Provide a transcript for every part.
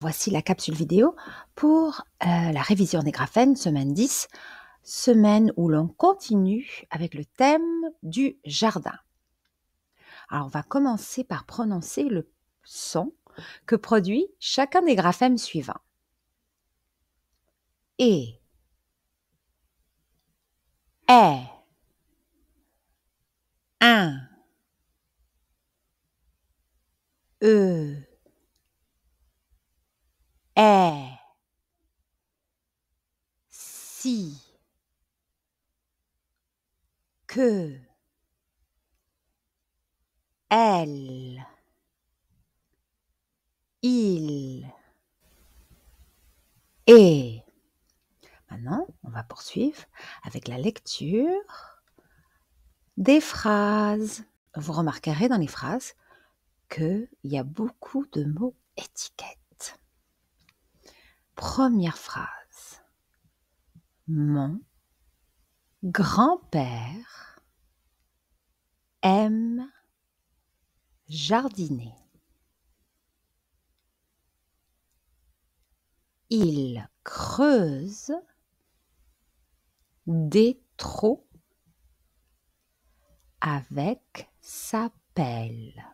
Voici la capsule vidéo pour euh, la révision des graphènes, semaine 10, semaine où l'on continue avec le thème du jardin. Alors, on va commencer par prononcer le son que produit chacun des graphèmes suivants. Et, est, un, e, est, que, elle, il, et. Maintenant, on va poursuivre avec la lecture des phrases. Vous remarquerez dans les phrases qu'il y a beaucoup de mots étiquettes. Première phrase. Mon grand-père aime jardiner. Il creuse des trous avec sa pelle.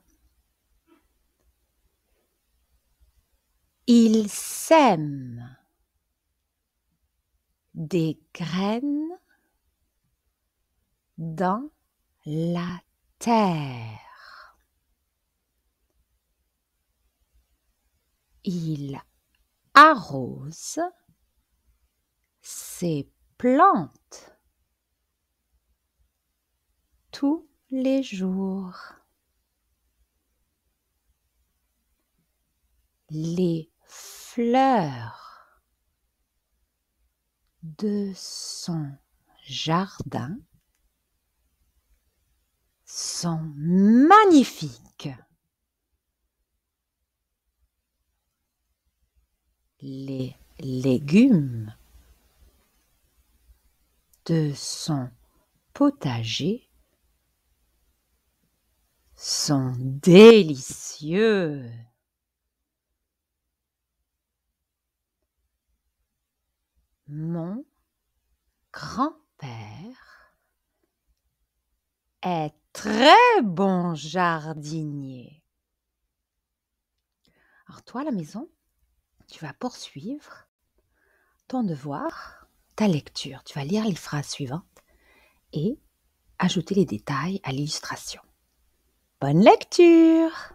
Il sème des graines dans la terre. Il arrose ses plantes tous les jours. Les fleurs de son jardin sont magnifiques. Les légumes de son potager sont délicieux. Mon grand-père est très bon jardinier. Alors toi la maison, tu vas poursuivre ton devoir, ta lecture. Tu vas lire les phrases suivantes et ajouter les détails à l'illustration. Bonne lecture